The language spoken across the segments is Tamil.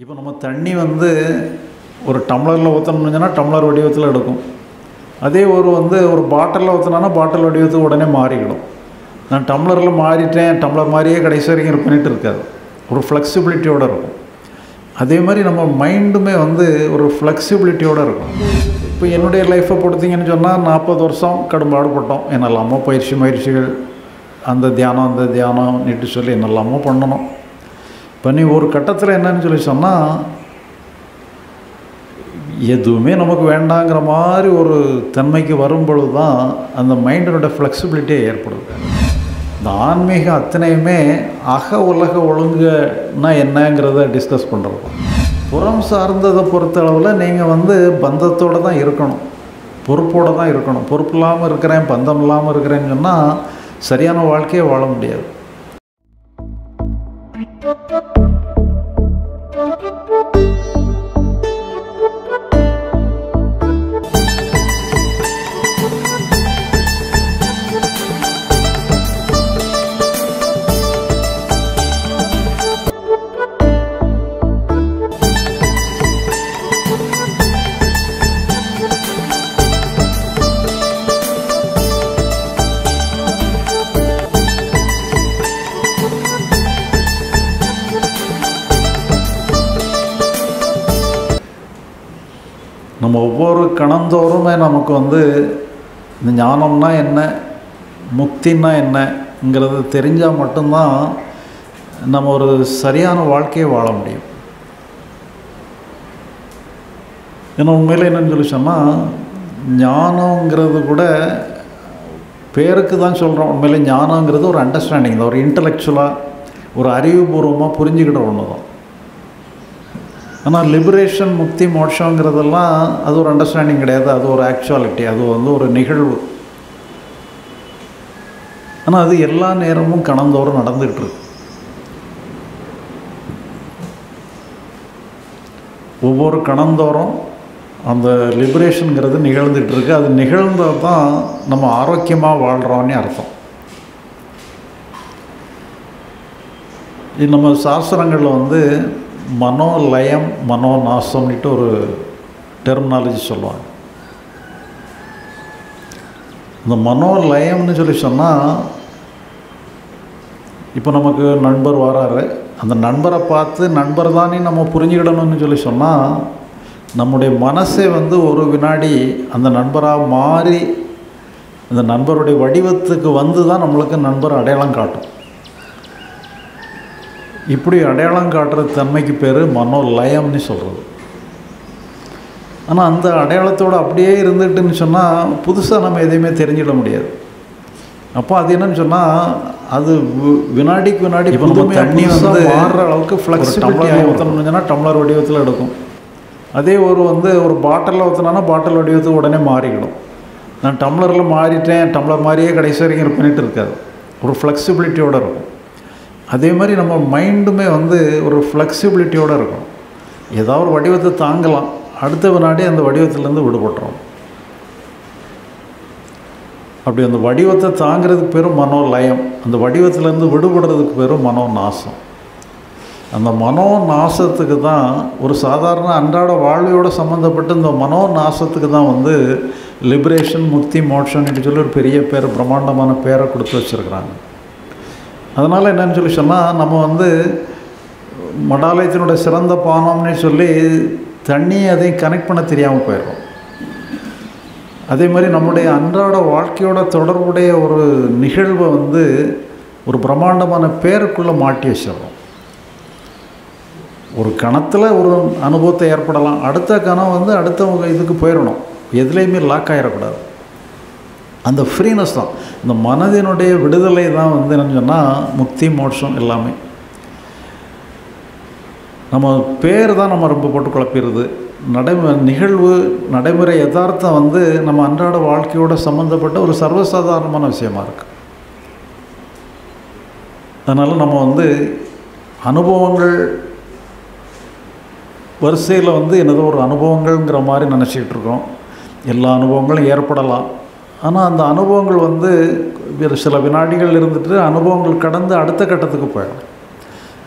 இப்போ நம்ம தண்ணி வந்து ஒரு டம்ளரில் ஊற்றணும்னா டம்ளர் வடிவத்தில் எடுக்கும். அதே ஒரு வந்து ஒரு பாட்டிலில் ஊற்றினா பாட்டில் வடிவத்துக்கு உடனே மாறிக்கிடும். நான் டம்ளரில் மாறிட்டேன் டம்ளர் மாதிரியே கடைசி வரைக்கும் பண்ணிகிட்டு இருக்காது. ஒரு ஃப்ளெக்சிபிலிட்டியோடு இருக்கும். அதே மாதிரி நம்ம மைண்டுமே வந்து ஒரு ஃப்ளெக்சிபிலிட்டியோடு இருக்கும். இப்போ என்னுடைய லைஃப்பை பொறுத்தீங்கன்னு சொன்னால் நாற்பது வருஷம் கடும்பாடுபட்டோம் என்னெல்லாமோ பயிற்சி முயற்சிகள் அந்த தியானம் அந்த தியானம் நிட்டு சொல்லி என்னெல்லாமோ பண்ணணும். இப்போ நீ ஒரு கட்டத்தில் என்னன்னு சொல்லி சொன்னால் எதுவுமே நமக்கு வேண்டாங்கிற மாதிரி ஒரு தன்மைக்கு வரும் பொழுது தான் அந்த மைண்டினோட ஃப்ளெக்சிபிலிட்டியே ஏற்படுது. இந்த ஆன்மீக அத்தனையுமே அக உலக ஒழுங்குனா என்னங்கிறத டிஸ்கஸ் பண்ணுறது புறம் சார்ந்ததை பொறுத்த அளவில் நீங்கள் வந்து பந்தத்தோடு தான் இருக்கணும். பொறுப்போடு தான் இருக்கணும். பொறுப்பு இல்லாமல் இருக்கிறேன் பந்தம் இல்லாமல் இருக்கிறேன்னு சொன்னால் சரியான வாழ்க்கையே வாழ முடியாது. Thank you. நம்ம ஒவ்வொரு கணந்தோறுமே நமக்கு வந்து இந்த ஞானம்னா என்ன முக்தின்னா என்னங்கிறது தெரிஞ்சால் மட்டும்தான் நம்ம ஒரு சரியான வாழ்க்கையை வாழ முடியும். ஏன்னா உண்மையில் என்னன்னு சொல்லி சொன்னால் ஞானங்கிறது கூட பேருக்கு தான் சொல்கிறோம் உண்மையிலே ஞானங்கிறது ஒரு அண்டர்ஸ்டாண்டிங் தான் ஒரு இன்டலெக்சுவலாக ஒரு அறிவுபூர்வமாக புரிஞ்சுக்கிட்ட ஒன்று தான் ஆனால் லிபரேஷன் முக்தி மோட்சங்கிறதெல்லாம் அது ஒரு அண்டர்ஸ்டாண்டிங் கிடையாது. அது ஒரு ஆக்சுவாலிட்டி அது வந்து ஒரு நிகழ்வு. ஆனால் அது எல்லா நேரமும் கணந்தோறும் நடந்துகிட்ருக்கு ஒவ்வொரு கணந்தோறும் அந்த லிபரேஷனுங்கிறது நிகழ்ந்துகிட்ருக்கு அது நிகழ்ந்தால் தான் நம்ம ஆரோக்கியமாக வாழ்கிறோன்னே அர்த்தம். இது நம்ம சாஸ்திரங்களில் வந்து மனோலயம் மனோநாசம்னுட்டு ஒரு டெர்மினாலஜி சொல்லுவாங்க. இந்த மனோலயம்னு சொல்லி சொன்னால் இப்போ நமக்கு நண்பர் வராரு. அந்த நண்பரை பார்த்து நண்பர் தானே நம்ம புரிஞ்சுக்கிடணும்னு சொல்லி சொன்னால் நம்முடைய மனசே வந்து ஒரு வினாடி அந்த நண்பராக மாறி அந்த நண்பருடைய வடிவத்துக்கு வந்து தான் நம்மளுக்கு நண்பர் அடையாளம் காட்டும். இப்படி அடையாளம் காட்டுற தன்மைக்கு பேர் மனோலயம்னு சொல்கிறது ஆனால் அந்த அடையாளத்தோடு அப்படியே இருந்துட்டுன்னு சொன்னால் புதுசாக நம்ம எதையுமே தெரிஞ்சிட முடியாது. அப்போ அது என்னன்னு சொன்னால் அது வினாடிக்கு வினாடி இப்போ நம்ம தண்ணி வந்து மாறுற அளவுக்கு ஃப்ளெக்சிபிலிட்டி ஊற்றணும்னா டம்ளர் வடிவத்தில் எடுக்கும். அதே ஒரு வந்து ஒரு பாட்டிலில் ஊற்றினா பாட்டில் வடிவத்துக்கு உடனே மாறிக்கிடும். நான் டம்ளரில் மாறிட்டேன் டம்ளர் மாதிரியே கடைசி வரைக்கும் பண்ணிட்டு இருக்காது. ஒரு ஃப்ளெக்சிபிலிட்டியோடு இருக்கும். அதே மாதிரி நம்ம மைண்டுமே வந்து ஒரு ஃப்ளெக்சிபிலிட்டியோடு இருக்கும் ஏதாவது ஒரு வடிவத்தை தாங்கலாம். அடுத்த வினாடி அந்த வடிவத்திலேருந்து விடுபட்டுறோம். அப்படி அந்த வடிவத்தை தாங்கிறதுக்கு பேரும் மனோலயம். அந்த வடிவத்திலேருந்து விடுபடுறதுக்கு பேரும் மனோ நாசம் அந்த மனோ நாசத்துக்கு தான் ஒரு சாதாரண அன்றாட வாழ்வையோடு சம்மந்தப்பட்டு இந்த மனோ நாசத்துக்கு தான் வந்து லிபரேஷன் முக்தி மோட்சன் சொல்லி ஒரு பெரிய பேர் பிரம்மாண்டமான பேரை கொடுத்து வச்சுருக்குறாங்க. அதனால் என்னன்னு சொல்லி சொன்னால் நம்ம வந்து மடாலயத்தினுடைய சிறந்த பானம்னு சொல்லி தண்ணியை அதையும் கனெக்ட் பண்ண தெரியாமல் போயிடும் அதே மாதிரி நம்முடைய அன்றாட வாழ்க்கையோட தொடர்புடைய ஒரு நிகழ்வை வந்து ஒரு பிரம்மாண்டமான பேருக்குள்ளே மாட்டி வச்சிடறோம். ஒரு கணத்தில் ஒரு அனுபவத்தை ஏற்படலாம். அடுத்த கணம் வந்து அடுத்தவங்க இதுக்கு போயிடணும். எதுலேயுமே லாக் ஆகிடக்கூடாது அந்த ஃப்ரீனஸ் தான். இந்த மனதினுடைய விடுதலை தான் வந்து என்னன்னு சொன்னால் முக்தி மோட்சம் எல்லாமே. நம்ம பேர் தான் நம்ம ரொம்ப போட்டு குழப்பிடுது நடைமு நிகழ்வு நடைமுறை யதார்த்தம் வந்து நம்ம அன்றாட வாழ்க்கையோட சம்மந்தப்பட்ட ஒரு சர்வசாதாரணமான விஷயமா இருக்குது அதனால் நம்ம வந்து அனுபவங்கள் வரிசையில் வந்து என்னதோ ஒரு அனுபவங்கள்ங்கிற மாதிரி நினச்சிக்கிட்டு இருக்கோம். எல்லா அனுபவங்களும் ஏற்படலாம். ஆனால் அந்த அனுபவங்கள் வந்து சில வினாடிகள் இருந்துட்டு அனுபவங்கள் கடந்து அடுத்த கட்டத்துக்கு போயிடும்.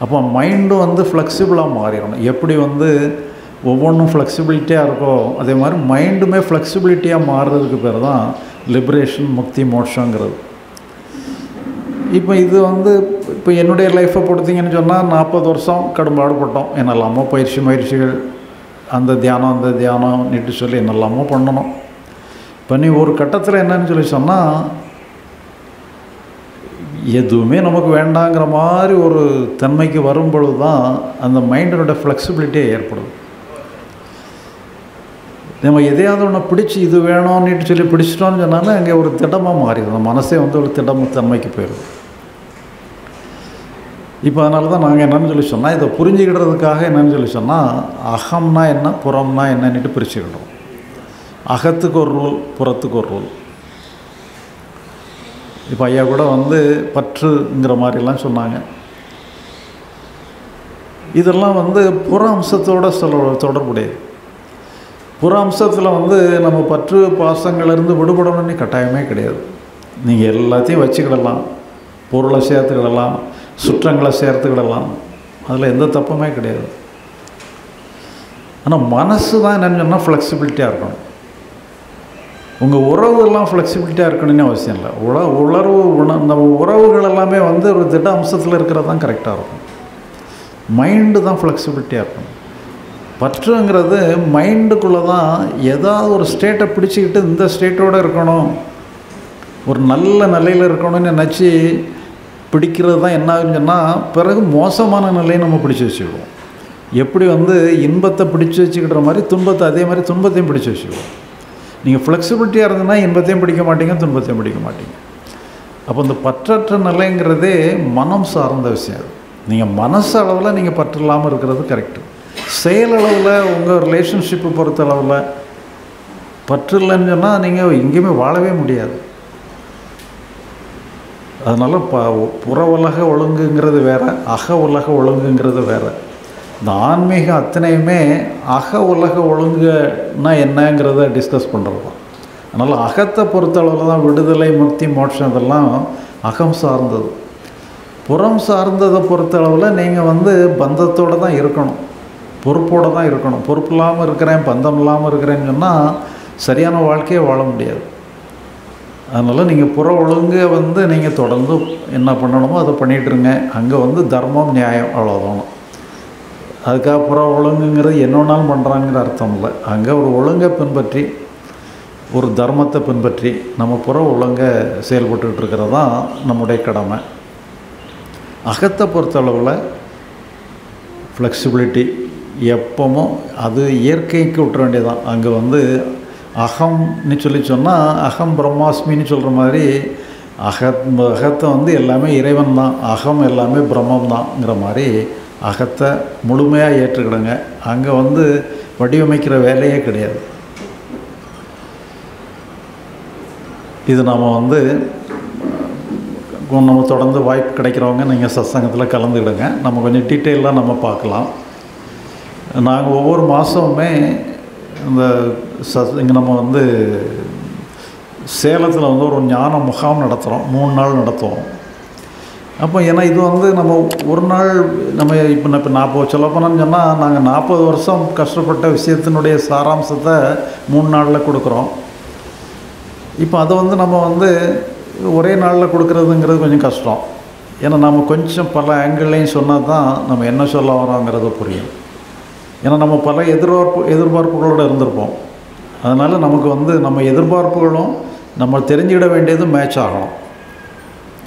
அப்போ மைண்டும் வந்து ஃப்ளெக்சிபிளாக மாறிடணும் எப்படி வந்து ஒவ்வொன்றும் ஃப்ளெக்சிபிலிட்டியாக இருக்கோ அதே மாதிரி மைண்டுமே ஃப்ளெக்சிபிலிட்டியாக மாறுறதுக்கு பேர் தான் லிபரேஷன் முக்தி மோட்சங்கிறது. இப்போ இது வந்து இப்போ என்னுடைய லைஃப்பை பொறுத்தீங்கன்னு சொன்னால் நாற்பது வருஷம் கடும்பாடுபட்டோம் என்னெல்லாமோ பயிற்சி முயற்சிகள் அந்த தியானம் அந்த தியானம் நிட்டு சொல்லி என்னெல்லாமோ பண்ணணும். இப்போ நீ ஒரு கட்டத்தில் என்னன்னு சொல்லி சொன்னால் எதுவுமே நமக்கு வேண்டாங்கிற மாதிரி ஒரு தன்மைக்கு வரும் பொழுது தான் அந்த மைண்டனோட ஃப்ளெக்சிபிலிட்டியே ஏற்படும். நம்ம எதையாவது ஒன்று பிடிச்சி இது வேணும்னுட்டு சொல்லி பிடிச்சிட்டோம்னு சொன்னாலும் அங்கே ஒரு திடமாக மாறிடுது அந்த மனசே வந்து ஒரு திடம் தன்மைக்கு போயிடும். இப்போ அதனால தான் நாங்கள் என்னென்னு சொல்லி சொன்னால் இதை புரிஞ்சுக்கிடுறதுக்காக என்னன்னு சொல்லி சொன்னால் அகம்னா என்ன புறம்னா என்னன்னுட்டு பிரிச்சுக்கிட்டோம் அகத்துக்கு ஒரு ரூல் புறத்துக்கு ஒரு ரூல். இப்போ ஐயா கூட வந்து பற்றுங்கிற மாதிரிலாம் சொன்னாங்க. இதெல்லாம் வந்து புற அம்சத்தோட சொல்ல தொடர்புடையது. புற அம்சத்தில் வந்து நம்ம பற்று பாசங்கள்லேருந்து விடுபடணும்னு கட்டாயமே கிடையாது. நீங்கள் எல்லாத்தையும் வச்சுக்கிடலாம். பொருளை சேர்த்துக்கிடலாம் சுற்றங்களை சேர்த்துக்கிடலாம் அதில் எந்த தப்புமே கிடையாது. ஆனால் மனசு தான் என்னென்னு சொன்னால் ஃப்ளெக்சிபிலிட்டியாக இருக்கணும். உங்கள் உறவுகள்லாம் ஃப்ளெக்சிபிலிட்டியாக இருக்கணும்னு அவசியம் இல்லை. உல உணர்வு உண நம்ம உறவுகள் எல்லாமே வந்து ஒரு திட்ட அம்சத்தில் இருக்கிறது தான் கரெக்டாக இருக்கும். மைண்டு தான் ஃப்ளெக்சிபிலிட்டியாக இருக்கணும். பற்றுங்கிறது மைண்டுக்குள்ளே தான் ஏதாவது ஒரு ஸ்டேட்டை பிடிச்சிக்கிட்டு இந்த ஸ்டேட்டோடு இருக்கணும். ஒரு நல்ல நிலையில் இருக்கணும்னு நினச்சி பிடிக்கிறது தான் என்ன ஆகுன்னு சொன்னால் பிறகு மோசமான நிலையை நம்ம பிடிச்சி வச்சுக்குவோம் எப்படி வந்து இன்பத்தை பிடிச்சி வச்சுக்கிற மாதிரி துன்பத்தை அதே மாதிரி துன்பத்தையும் பிடிச்சி வச்சுக்குவோம் நீங்கள் ஃப்ளெக்சிபிலிட்டியாக இருந்ததுன்னா இன்பத்தையும் பிடிக்க மாட்டீங்க துன்பத்தையும் பிடிக்க மாட்டீங்க. அப்போ இந்த பற்றற்ற நிலைங்கிறதே மனம் சார்ந்த விஷயம். அது நீங்கள் மனசு அளவில் நீங்கள் பற்று இல்லாமல் இருக்கிறது கரெக்டு செயலளவில் உங்கள் ரிலேஷன்ஷிப்பை பொறுத்த அளவில் பற்று இல்லைன்னு சொன்னால் நீங்கள் எங்கேயுமே வாழவே முடியாது. அதனால் ப புற உலக ஒழுங்குங்கிறது வேறு அக உலக ஒழுங்குங்கிறது வேறு. இந்த ஆன்மீகம் அத்தனையுமே அக உலக ஒழுங்குனா என்னங்கிறத டிஸ்கஸ் பண்ணுறது தான் அதனால் அகத்தை பொறுத்தளவில் தான் விடுதலை முக்தி மோட்சம் இதெல்லாம் அகம் சார்ந்தது. புறம் சார்ந்ததை பொறுத்தளவில் நீங்கள் வந்து பந்தத்தோடு தான் இருக்கணும். பொறுப்போடு தான் இருக்கணும். பொறுப்பு இல்லாமல் இருக்கிறேன் பந்தம் இல்லாமல் இருக்கிறேன்னு சொன்னால் சரியான வாழ்க்கையை வாழ முடியாது. அதனால் நீங்கள் புற ஒழுங்கை வந்து நீங்கள் தொடர்ந்து என்ன பண்ணணுமோ அதை பண்ணிகிட்ருங்க அங்கே வந்து தர்மம் நியாயம் அவ்வளோதான் அதுக்கப்புறம் ஒழுங்குங்கிறது என்ன பண்ணுறாங்கிற அர்த்தம் இல்லை. அங்கே ஒரு ஒழுங்கை பின்பற்றி ஒரு தர்மத்தை பின்பற்றி நம்ம புற ஒழுங்கை செயல்பட்டுக்கிட்டு இருக்கிறது தான் நம்முடைய கடமை. அகத்தை பொறுத்தளவில் ஃப்ளெக்சிபிலிட்டி எப்பவும் அது இயற்கைக்கு விட்டுற வேண்டியதான் அங்கே வந்து அகம்னு சொல்லி சொன்னால் அகம் பிரம்மாஸ்மின்னு சொல்கிற மாதிரி அகத் அகத்தை வந்து எல்லாமே இறைவன் தான். அகம் எல்லாமே பிரம்மம் தான்ங்கிற மாதிரி அகத்தை முழுமையாக ஏற்றுக்கிடுங்க. அங்கே வந்து வடிவமைக்கிற வேலையே கிடையாது. இது நாம் வந்து நம்ம தொடர்ந்து வாய்ப்பு கிடைக்கிறவங்க நீங்கள் சத்சங்கத்தில் கலந்துக்கிடுங்க. நம்ம கொஞ்சம் டீட்டெயிலாக நம்ம பார்க்கலாம். நாங்கள் ஒவ்வொரு மாதமுமே இந்த சத் இங்கே நம்ம வந்து சேலத்தில் வந்து ஒரு ஞான முகாம் நடத்துகிறோம் மூணு நாள் நடத்துவோம். அப்போ ஏன்னா இது வந்து நம்ம ஒரு நாள் நம்ம இப்போ இப்போ நாற்பது சொல்ல போனோம்னு சொன்னால் நாங்கள் நாற்பது வருஷம் கஷ்டப்பட்ட விஷயத்தினுடைய சாராம்சத்தை மூணு நாளில் கொடுக்குறோம். இப்போ அதை வந்து நம்ம வந்து ஒரே நாளில் கொடுக்குறதுங்கிறது கொஞ்சம் கஷ்டம். ஏன்னா நம்ம கொஞ்சம் பல ஆங்கிள்லையும் சொன்னால் தான் நம்ம என்ன சொல்ல வரோங்கிறது புரியும். ஏன்னா நம்ம பல எதிர்பார்ப்பு எதிர்பார்ப்புகளோடு இருந்திருப்போம். அதனால் நமக்கு வந்து நம்ம எதிர்பார்ப்புகளும் நம்ம தெரிஞ்சுக்கிட வேண்டியதும் மேட்ச் ஆகணும்.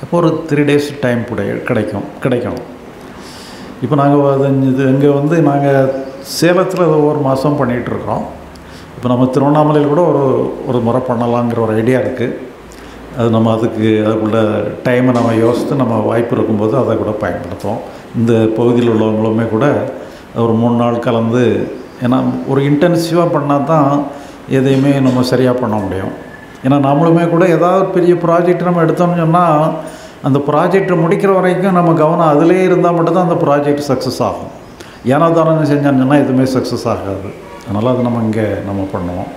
அப்போ ஒரு த்ரீ டேஸ் டைம் கிடை கிடைக்கும் கிடைக்கணும் இப்போ நாங்கள் அது இது இங்கே வந்து நாங்கள் சேலத்தில் ஒவ்வொரு மாதம் பண்ணிகிட்ருக்கோம் இப்போ நம்ம திருவண்ணாமலையில் கூட ஒரு ஒரு முறை பண்ணலாங்கிற ஒரு ஐடியா இருக்குது அது நம்ம அதுக்கு அதுக்குள்ள டைமை நம்ம யோசித்து நம்ம வாய்ப்பு இருக்கும்போது அதை கூட பயன்படுத்துவோம். இந்த பகுதியில் உள்ளவங்களுமே கூட ஒரு மூணு நாள் கலந்து ஏன்னா ஒரு இன்டென்சிவாக பண்ணால் தான் எதையுமே நம்ம சரியாக பண்ண முடியும். ஏன்னா நம்மளுமே கூட ஏதாவது பெரிய ப்ராஜெக்ட் நம்ம எடுத்தோம்னு சொன்னால் அந்த ப்ராஜெக்டை முடிக்கிற வரைக்கும் நம்ம கவனம் அதிலே இருந்தால் மட்டும்தான் அந்த ப்ராஜெக்ட் சக்ஸஸ் ஆகும். ஏனோ தானே செஞ்சோம்னு சொன்னால் எதுவுமே சக்ஸஸ் ஆகாது. அதனால் அது நம்ம இங்கே நம்ம பண்ணுவோம்.